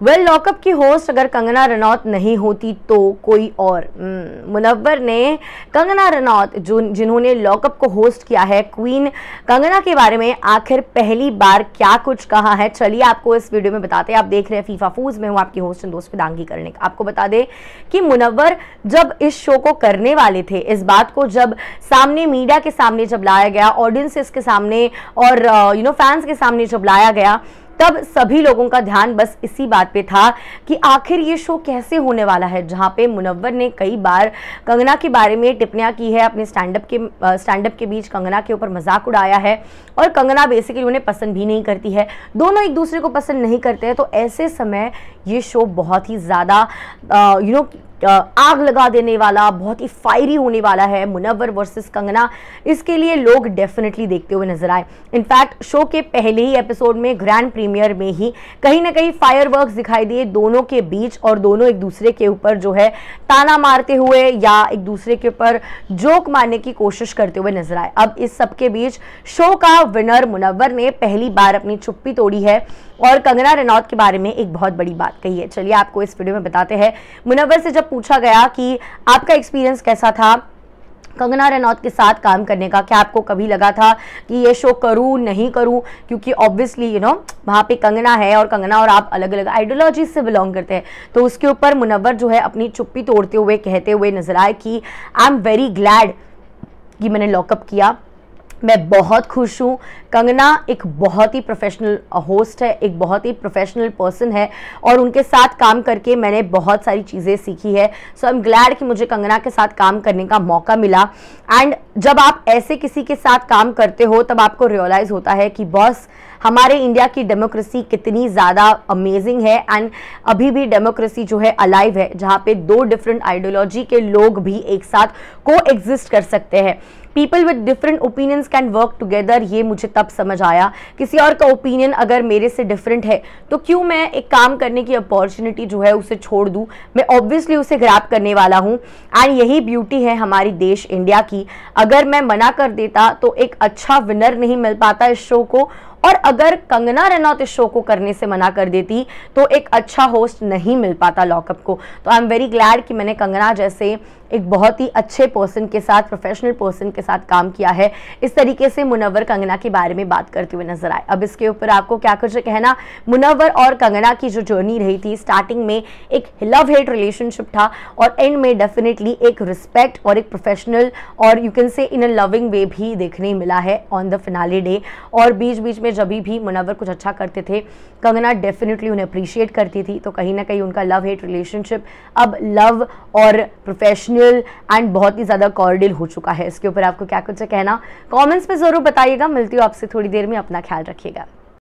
Well lockup की host अगर कंगना रनौत नहीं होती तो कोई और। हम्म, मुनव्वर ने कंगना रनौत जो जिन्होंने लॉकअप को होस्ट किया है क्वीन कंगना के बारे में आखिर पहली बार क्या कुछ कहा है? चलिए आपको इस वीडियो में बताते हैं। आप देख रहे हैं फीफा फूज में हूँ आपकी होस्ट एंड दोस्त फिदांगी करने का। आपको बता दें कि मुनव्वर जब इस शो को करने वाले थे इस बात को जब सामने मीडिया के सामने जब लाया गया ऑडियंसेस के सामने और यू नो फैंस के सामने जब लाया गया तब सभी लोगों का ध्यान बस इसी बात पे था कि आखिर ये शो कैसे होने वाला है, जहाँ पे मुनव्वर ने कई बार कंगना के बारे में टिप्पणियाँ की है, अपने स्टैंडअप के स्टैंडअप के बीच कंगना के ऊपर मज़ाक उड़ाया है और कंगना बेसिकली उन्हें पसंद भी नहीं करती है। दोनों एक दूसरे को पसंद नहीं करते हैं तो ऐसे समय ये शो बहुत ही ज़्यादा यू नो आग लगा देने वाला, बहुत ही फायरी होने वाला है मुनवर वर्सेस कंगना। इसके लिए लोग डेफिनेटली देखते हुए नज़र आए। इनफैक्ट शो के पहले ही एपिसोड में ग्रैंड प्रीमियर में ही कहीं ना कहीं फायर दिखाई दिए दोनों के बीच और दोनों एक दूसरे के ऊपर जो है ताना मारते हुए या एक दूसरे के ऊपर जोक मारने की कोशिश करते हुए नज़र आए। अब इस सबके बीच शो का विनर मुनव्वर ने पहली बार अपनी चुप्पी तोड़ी है और कंगना रनौत के बारे में एक बहुत बड़ी बात कही है। चलिए आपको इस वीडियो में बताते हैं। मुनव्वर से जब पूछा गया कि आपका एक्सपीरियंस कैसा था? कंगना रनौत के साथ काम करने का क्या आपको कभी लगा था कि ये शो करूँ, नहीं करूँ? क्योंकि ऑब्वियसली यू नो वहाँ पे कंगना है और कंगना और आप अलग अलग आइडियोलॉजी से बिलोंग करते हैं। तो उसके ऊपर मुनव्वर जो है अपनी चुप्पी तोड़ते हुए, कहते हुए नज़र आए कि आई एम वेरी ग्लैड कि मैंने लॉकअप किया। मैं बहुत खुश हूँ। कंगना एक बहुत ही प्रोफेशनल होस्ट है, एक बहुत ही प्रोफेशनल पर्सन है और उनके साथ काम करके मैंने बहुत सारी चीज़ें सीखी है। सो आई एम ग्लैड कि मुझे कंगना के साथ काम करने का मौका मिला। एंड जब आप ऐसे किसी के साथ काम करते हो, तब आपको रियलाइज़ होता है कि बॉस हमारे इंडिया की डेमोक्रेसी कितनी ज़्यादा अमेजिंग है। एंड अभी भी डेमोक्रेसी जो है अलाइव है, जहाँ पे दो डिफरेंट आइडियोलॉजी के लोग भी एक साथ को एग्जिस्ट कर सकते हैं। People with different opinions can work together ये मुझे तब समझ आया। किसी और का ओपिनियन अगर मेरे से डिफरेंट है तो क्यों मैं एक काम करने की अपॉर्चुनिटी जो है उसे छोड़ दूँ? मैं ऑब्वियसली उसे ग्रैप करने वाला हूँ। एंड यही ब्यूटी है हमारी देश इंडिया की। अगर मैं मना कर देता तो एक अच्छा विनर नहीं मिल पाता इस शो को। और अगर कंगना रनौत इस शो को करने से मना कर देती तो एक अच्छा होस्ट नहीं मिल पाता लॉकअप को। तो आई एम वेरी ग्लैड कि मैंने कंगना जैसे एक बहुत ही अच्छे पर्सन के साथ प्रोफेशनल पर्सन के साथ काम किया है। इस तरीके से मुनव्वर कंगना के बारे में बात करते हुए नज़र आए। अब इसके ऊपर आपको क्या कुछ कहना? मुनव्वर और कंगना की जो जर्नी रही थी स्टार्टिंग में एक लव हेट रिलेशनशिप था और एंड में डेफिनेटली एक रिस्पेक्ट और एक प्रोफेशनल और you can say in a loving वे भी देखने मिला है ऑन द फिनाले डे और बीच बीच में जब भी मुनवर कुछ अच्छा करते थे, कंगना डेफिनेटली उन्हें अप्रिशिएट करती थी तो कहीं ना कहीं उनका लव हेट रिलेशनशिप अब लव और प्रोफेशनल एंड बहुत ही ज़्यादा कॉर्डियल हो चुका है। इसके ऊपर आपको क्या कुछ कहना? कॉमेंट्स में ज़रूर बताइएगा। मिलती हूँ आपसे थोड़ी देर में। अपना ख्याल रखिएगा।